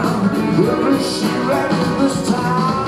around. Every she at this time.